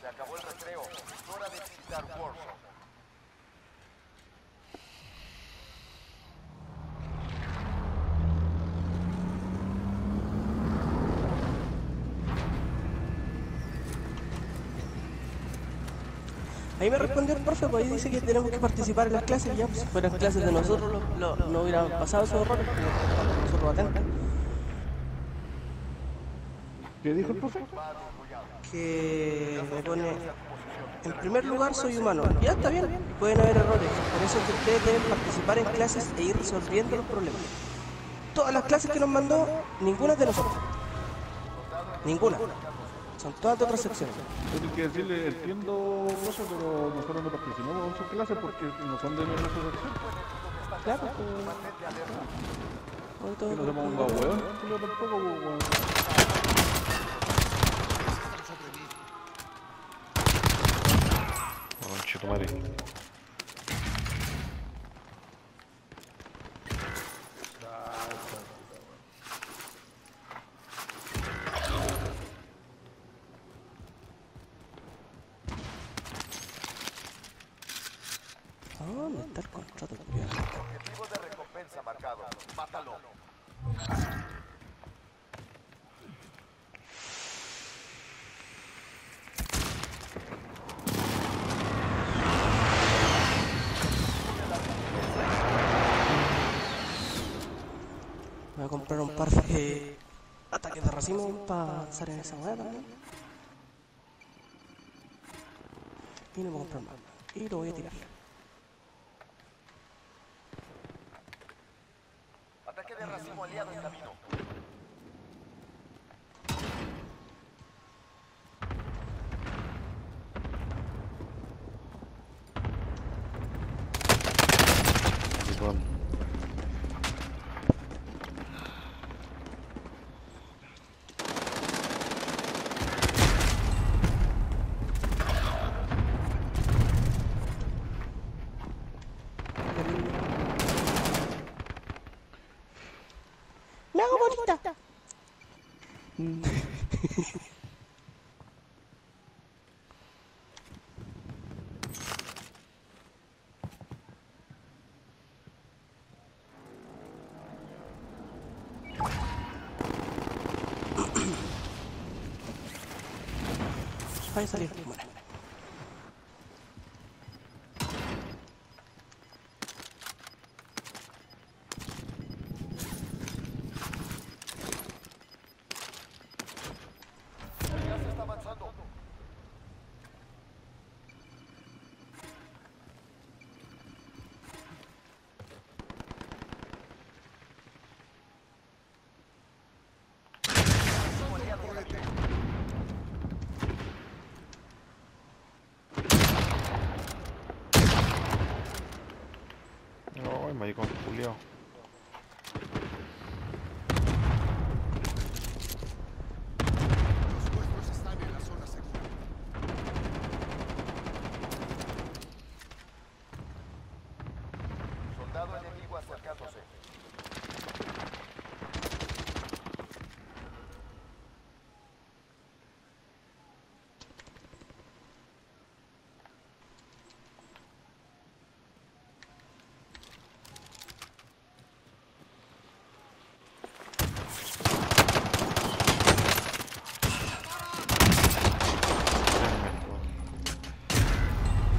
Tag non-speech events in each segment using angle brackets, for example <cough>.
Se acabó el recreo. Es hora de visitar Warzone. Ahí me respondió el profe, pues ahí dice que tenemos que participar en las clases ya, pues, si fueran clases de nosotros, lo- lo- no hubiera pasado esos errores, nosotros atentos. ¿Qué dijo el profe? Que me pone, en primer lugar soy humano, ya está bien, pueden haber errores, por eso es que ustedes deben participar en clases e ir resolviendo los problemas. Todas las clases que nos mandó, ninguna es de nosotros. Ninguna. Son todas de otras secciones. Tienes que decirle, entiendo, profe, pero nosotros no participamos en sus clases porque no son de nuestra sección. Claro, pues, no hueón, Julio, tampoco, tu madre. ¿Dónde está el contrato? culiao? Objetivo de recompensa marcado. Mátalo. Me voy a comprar un par de ataques de racimo para en esa también. Y no voy a más. Y lo voy a tirar. Ataque de racimo aliado en camino. Weón. ¡Me hago bonita! Vaya a salir. Bueno. Ya se está avanzando. Ay, maricón, Julio. Los nuestros están en la zona segura. Soldado enemigo acercándose.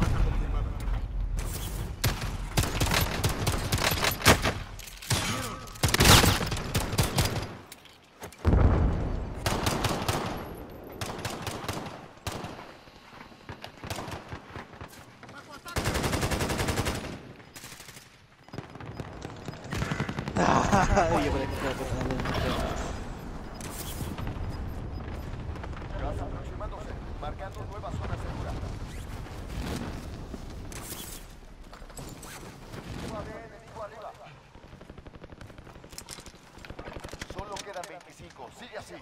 Baja confirmada. Ay, <laughs> yo por. Marcando nueva zona segura. UAV enemigo arriba. Solo quedan 25. Sigue así.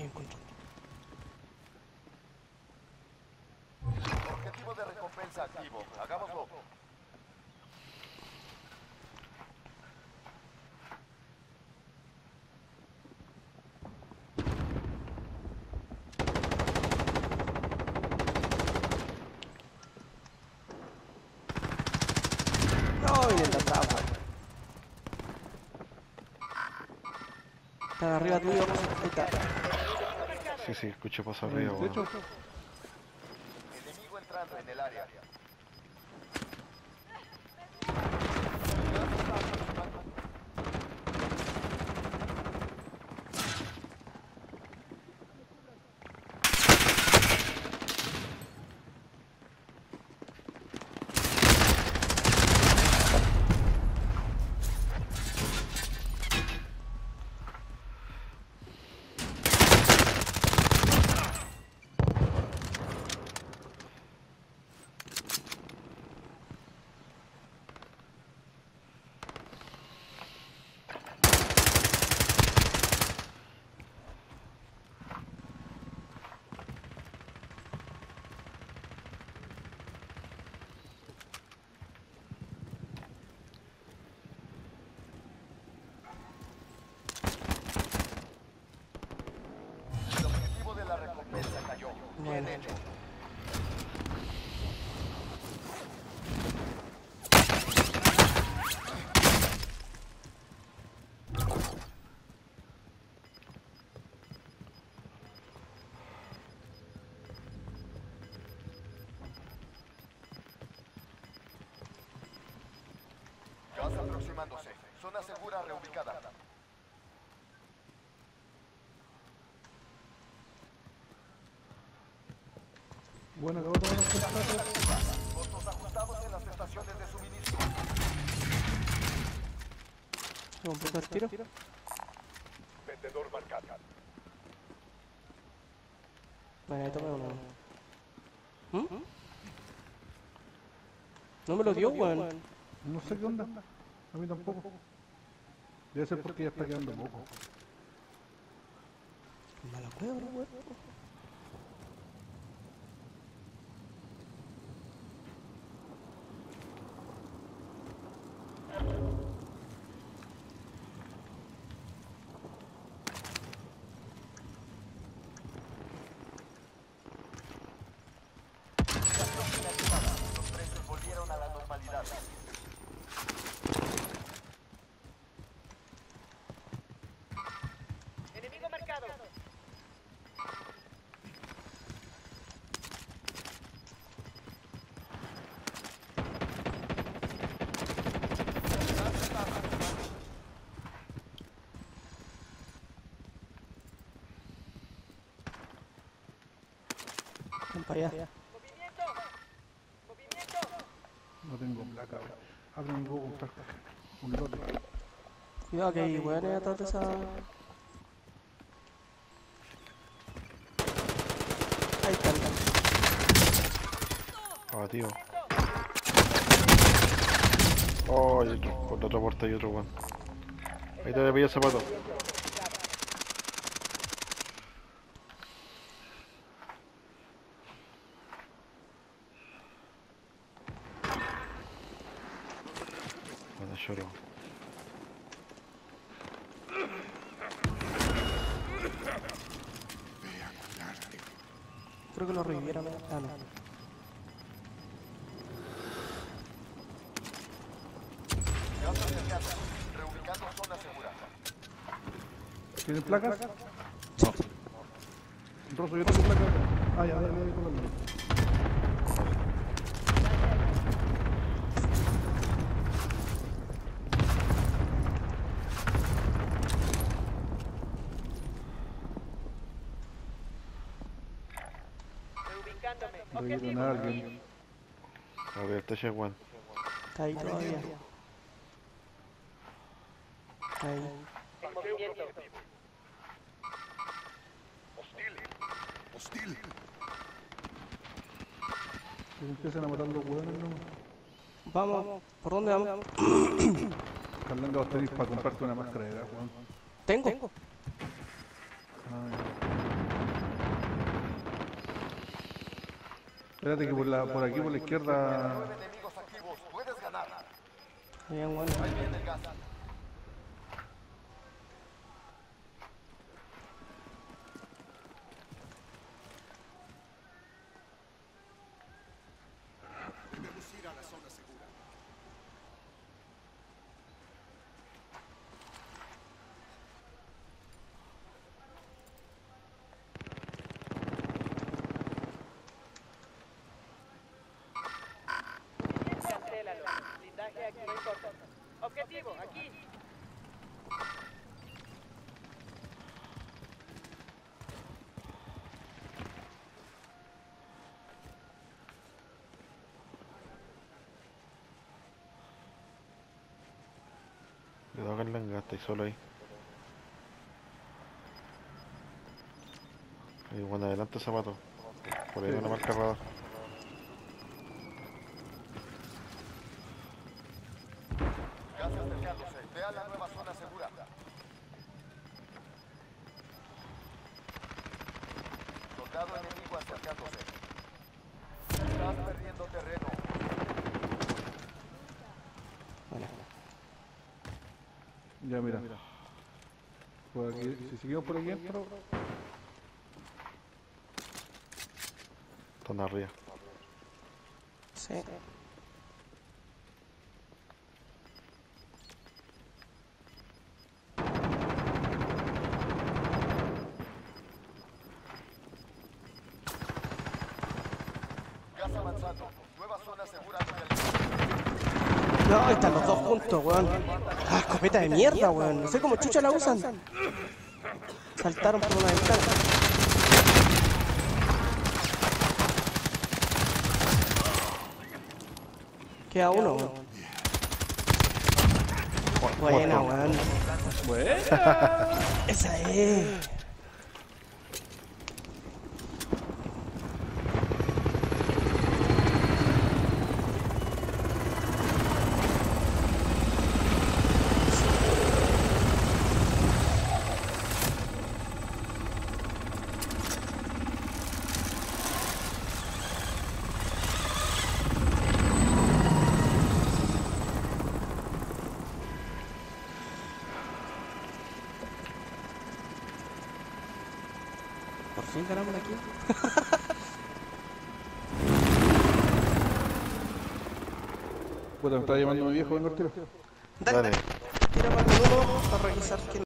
Aquí encuentro. Objetivo de recompensa activo. Hagámoslo. Están arriba tuyo, ahí está. Sí, sí, escuché pasar arriba, weón. Enemigo entrando en el área. Aproximándose. Zona segura reubicada. bueno, acabo de. Costos ajustados en las estaciones de suministro. Se completó el tiro. Vendedor marcado. Bueno, ahí tomé uno. ¿Mm? No me lo dio, weón. No sé qué onda. A mí tampoco. Debe ser porque ya está quedando poco. Mala cueva, weón. Los precios volvieron a la normalidad. Enemigo marcado. Movimiento. No tengo placa. Ahora me puedo comprar un lote. Cuidado que hay weones atrás de esa. Ahí está. Abatido. Oh, hay otro. Por la otra puerta hay otro, weón. Ahí te voy a pillar el zapato. Bueno, lloro. Creo que lo revivieron. Ah, no. ¿Tienen placas? No. Rosso, yo tengo placas. Ah, ya, ya, ya, ya, tengo Reubicándome. Revivieron a alguien. A ver, está ya, weón. Está ahí todavía. Está ahí. Movimiento. Hostil. Que empiecen a matar los hueones, ¿no? Vamos. ¿Por dónde vamos? <coughs> Carlanga, vos tenés para comprarte una máscara de gas, weón. Tengo. Ah, Espérate que por, la, por aquí, por la izquierda. Bien, weón. Ahí viene el gas. Debemos ir a la zona segura. Cancélalo. Aquí corto. Objetivo, aquí. Cuidado que el langa, estáis solo ahí. Ahí, bueno, adelante zapato. Por ahí hay una marca radar. Soldado enemigo acercándose. Estás perdiendo terreno. Ya, mira. Por aquí, si seguimos por aquí adentro, Están arriba. Sí. Gas avanzando. Nueva zona segura localizada. No, ahí están los dos juntos, weón. Ah, escopeta de mierda, weón. No sé cómo chucha la usan. Saltaron por una ventana. Queda uno, weón. Buena, weón. Esa es. Ganamos aquí. puta, me está llamando mi viejo, vengo al tiro. Dale, Dale. dale. Tira para el para revisar que